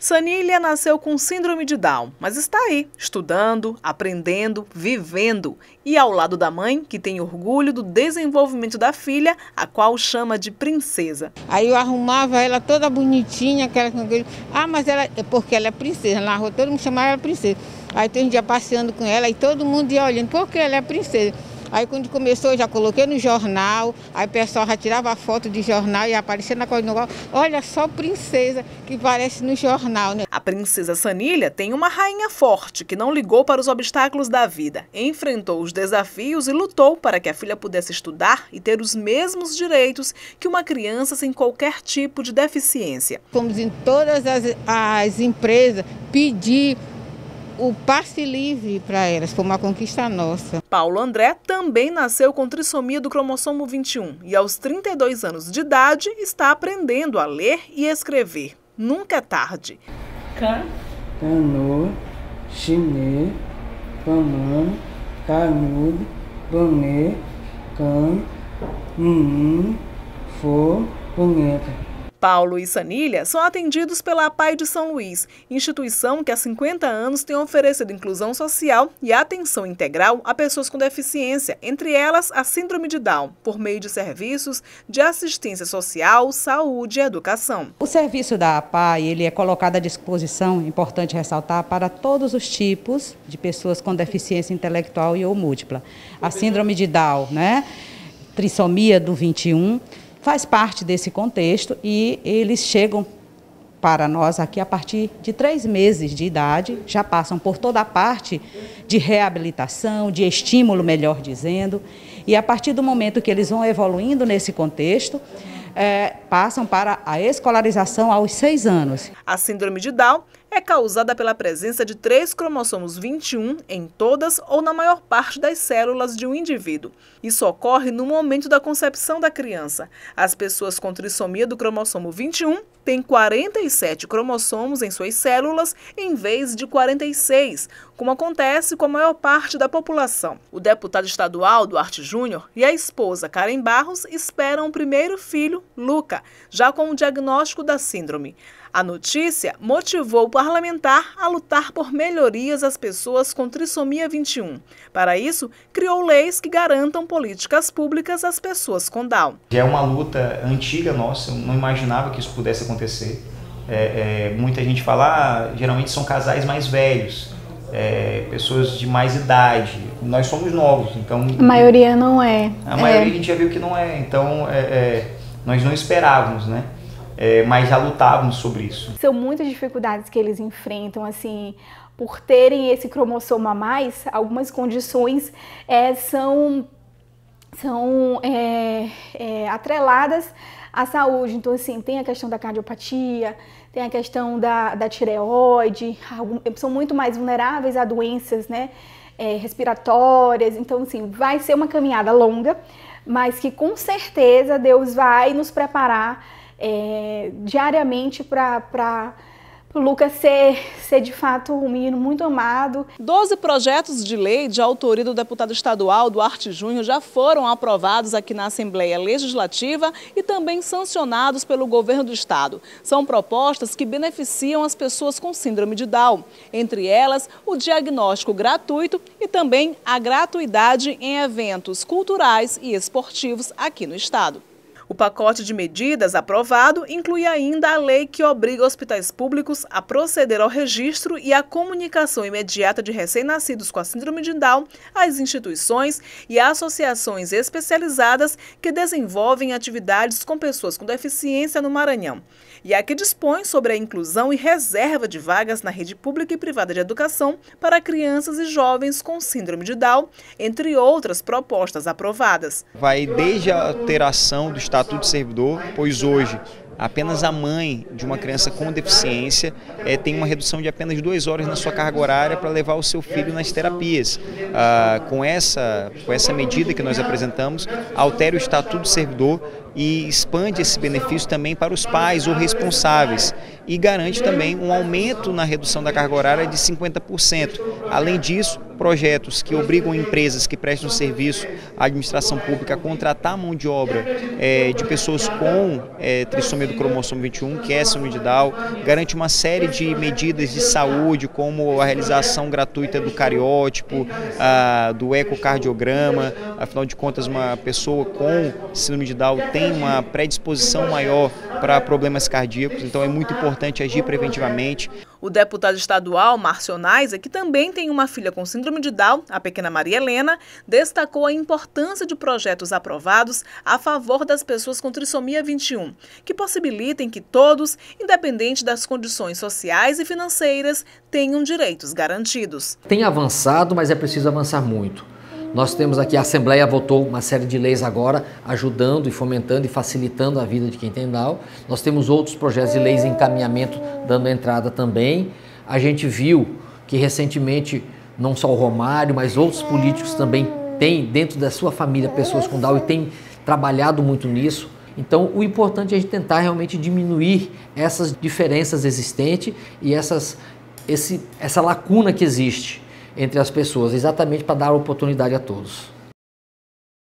Sanília nasceu com síndrome de Down, mas está aí, estudando, aprendendo, vivendo. E ao lado da mãe, que tem orgulho do desenvolvimento da filha, a qual chama de princesa. Aí eu arrumava ela toda bonitinha, aquela Ah, mas ela. É porque ela é princesa. Na rua todo mundo chamava ela princesa. Aí tem um dia passeando com ela e todo mundo ia olhando, porque ela é princesa. Aí quando começou, já coloquei no jornal, aí o pessoal já tirava foto de jornal e aparecia na coisa negócio. Olha só princesa que parece no jornal, né? A princesa Sanília tem uma rainha forte que não ligou para os obstáculos da vida, enfrentou os desafios e lutou para que a filha pudesse estudar e ter os mesmos direitos que uma criança sem qualquer tipo de deficiência. Fomos em todas as, as empresas pedir o passe livre para elas, foi uma conquista nossa. Paulo André também nasceu com trissomia do cromossomo 21 e aos 32 anos de idade está aprendendo a ler e escrever. Nunca é tarde. Can, cano, chine, panã, canudo, boné, can, hum, for, punheta. Paulo e Sanilha são atendidos pela APAI de São Luís, instituição que há 50 anos tem oferecido inclusão social e atenção integral a pessoas com deficiência, entre elas a síndrome de Down, por meio de serviços de assistência social, saúde e educação. O serviço da APAI ele é colocado à disposição, importante ressaltar, para todos os tipos de pessoas com deficiência intelectual e ou múltipla. A síndrome de Down, né? trissomia do 21, faz parte desse contexto e eles chegam para nós aqui a partir de três meses de idade, já passam por toda a parte de reabilitação, de estímulo, melhor dizendo, e a partir do momento que eles vão evoluindo nesse contexto, é, passam para a escolarização aos seis anos. A síndrome de Down é causada pela presença de três cromossomos 21 em todas ou na maior parte das células de um indivíduo. Isso ocorre no momento da concepção da criança. As pessoas com trissomia do cromossomo 21 têm 47 cromossomos em suas células em vez de 46, como acontece com a maior parte da população. O deputado estadual Duarte Júnior e a esposa Karen Barros esperam o primeiro filho, Luca, já com o diagnóstico da síndrome. A notícia motivou o parlamentar a lutar por melhorias às pessoas com trissomia 21. Para isso, criou leis que garantam políticas públicas às pessoas com Down. É uma luta antiga nossa, eu não imaginava que isso pudesse acontecer. É, é, muita gente fala, ah, geralmente são casais mais velhos, é, pessoas de mais idade. Nós somos novos, então. A maioria não é. A maioria é. a gente já viu que não é, então é, é, nós não esperávamos, né? É, mas já lutávamos sobre isso. São muitas dificuldades que eles enfrentam, assim, por terem esse cromossomo a mais, algumas condições é, são, são é, é, atreladas à saúde. Então, assim, tem a questão da cardiopatia, tem a questão da, da tireoide, são muito mais vulneráveis a doenças, né? É, respiratórias, então assim, vai ser uma caminhada longa, mas que com certeza Deus vai nos preparar é, diariamente para o Lucas ser, ser de fato um menino muito amado. Doze projetos de lei de autoria do deputado estadual Duarte Júnior já foram aprovados aqui na Assembleia Legislativa e também sancionados pelo governo do estado. São propostas que beneficiam as pessoas com síndrome de Down, entre elas o diagnóstico gratuito e também a gratuidade em eventos culturais e esportivos aqui no estado. Pacote de medidas aprovado inclui ainda a lei que obriga hospitais públicos a proceder ao registro e à comunicação imediata de recém-nascidos com a síndrome de Down às instituições e associações especializadas que desenvolvem atividades com pessoas com deficiência no Maranhão. E a que dispõe sobre a inclusão e reserva de vagas na rede pública e privada de educação para crianças e jovens com síndrome de Down, entre outras propostas aprovadas. Vai desde a alteração do Estado Estatuto de Servidor, pois hoje apenas a mãe de uma criança com deficiência é, tem uma redução de apenas duas horas na sua carga horária para levar o seu filho nas terapias. Ah, com, essa, com essa medida que nós apresentamos, altera o estatuto do servidor e expande esse benefício também para os pais ou responsáveis. e garante também um aumento na redução da carga horária de 50%. Além disso, projetos que obrigam empresas que prestam serviço à administração pública a contratar mão de obra é, de pessoas com é, trissomia do cromossomo 21, que é síndrome de Down, garante uma série de medidas de saúde, como a realização gratuita do cariótipo, a, do ecocardiograma, afinal de contas, uma pessoa com síndrome de Down tem uma predisposição maior para problemas cardíacos, então é muito importante agir preventivamente. O deputado estadual Márcio Naisa, que também tem uma filha com síndrome de Down, a pequena Maria Helena, destacou a importância de projetos aprovados a favor das pessoas com trissomia 21, que possibilitem que todos, independente das condições sociais e financeiras, tenham direitos garantidos. Tem avançado, mas é preciso avançar muito. Nós temos aqui, a Assembleia votou uma série de leis agora, ajudando e fomentando e facilitando a vida de quem tem Down. Nós temos outros projetos de leis em encaminhamento, dando entrada também. A gente viu que recentemente, não só o Romário, mas outros políticos também têm dentro da sua família pessoas com Down e têm trabalhado muito nisso. Então, o importante é a gente tentar realmente diminuir essas diferenças existentes e essas, esse, essa lacuna que existe entre as pessoas, exatamente para dar oportunidade a todos.